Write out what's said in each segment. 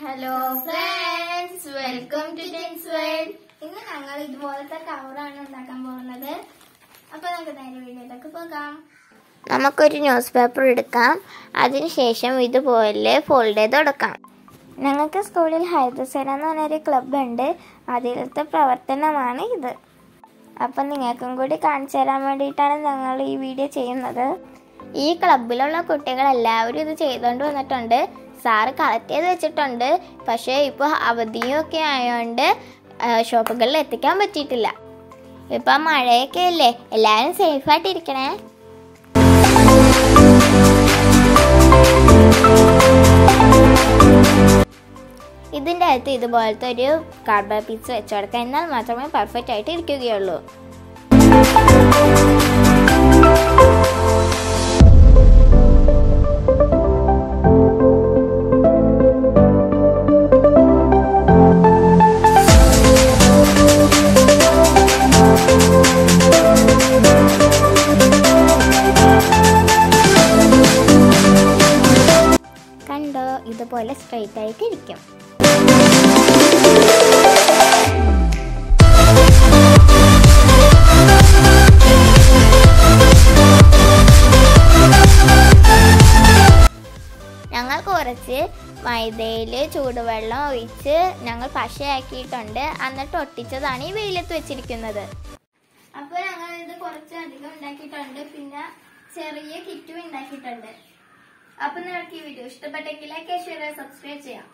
Hello friends welcome to Jins world ഇന്ന് ഞങ്ങൾ ഇതുപോലത്തെ കവറാണ് ഉണ്ടാക്കാൻ പോകുന്നത്. അപ്പൊ നമുക്ക് നേരെ വീഡിയോയിലേക്ക് പോകാം. നമുക്കൊരു ന്യൂസ് പേപ്പർ എടുക്കാം. അതിനുശേഷം ഇതുപോലെ ഫോൾഡ് ചെയ്ത് കൊടുക്കാം. ഞങ്ങൾക്ക് സ്കൂളിൽ ഹരിതസേന എന്ന് പറഞ്ഞൊരു ക്ലബ് ഉണ്ട്. അതിലത്തെ പ്രവർത്തനമാണ് ഇത്. അപ്പം നിങ്ങൾക്കും കൂടി കാണിച്ചു തരാൻ വേണ്ടിയിട്ടാണ് ഞങ്ങൾ ഈ വീഡിയോ ചെയ്യുന്നത്. ഈ ക്ലബിലുള്ള കുട്ടികൾ എല്ലാവരും ഇത് ചെയ്തുകൊണ്ട് വന്നിട്ടുണ്ട്. സാറ് കളക്ട് ചെയ്ത് വെച്ചിട്ടുണ്ട്. പക്ഷേ ഇപ്പോൾ അവധിയും ഒക്കെ ആയതുകൊണ്ട് ഷോപ്പുകളിൽ എത്തിക്കാൻ പറ്റിയിട്ടില്ല. ഇപ്പം മഴയൊക്കെ അല്ലേ? എല്ലാവരും സേഫായിട്ടിരിക്കണേ ഇതിന്റെ അകത്ത് ഇതുപോലത്തെ ഒരു കാർബൺ പീസ് വെച്ച് കൊടുക്കാം എന്നാൽ മാത്രമേ പെർഫെക്റ്റ് ആയിട്ട് ഇരിക്കുകയുള്ളൂ. ഇതുപോലെ സ്ട്രെയിറ്റ് ആയിട്ട് ഇരിക്കും. ഞങ്ങൾ കുറച്ച് മൈദയിൽ ചൂടുവെള്ളം ഒഴിച്ച് ഞങ്ങൾ പശയാക്കിയിട്ടുണ്ട്. എന്നിട്ട് ഒട്ടിച്ചതാണ് ഈ വെയിലത്ത് വെച്ചിരിക്കുന്നത്. അപ്പോൾ ഞങ്ങൾ ഇത് കുറച്ച് അധികം ഉണ്ടാക്കിയിട്ടുണ്ട്. പിന്നെ ചെറിയ കിറ്റും ഉണ്ടാക്കിയിട്ടുണ്ട്. അപ്പൊ നിങ്ങൾക്ക് ഈ വീഡിയോ ഇഷ്ടപ്പെട്ടെങ്കിൽ ലൈക്ക് ഷെയർ സബ്സ്ക്രൈബ് ചെയ്യാം.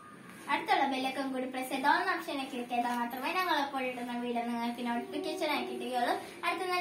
അടുത്തുള്ള ബെല്ലൊക്കെ കൂടി പ്രസ് ചെയ്ത് ഓൺ ഓപ്ഷനെ ക്ലിക്ക് ചെയ്താൽ മാത്രമേ ഞങ്ങൾ എപ്പോഴും ഇടുന്ന വീഡിയോ നിങ്ങൾക്ക് നോട്ടിഫിക്കേഷൻ ആയി കിട്ടുകയുള്ളൂ. അടുത്ത ബൈ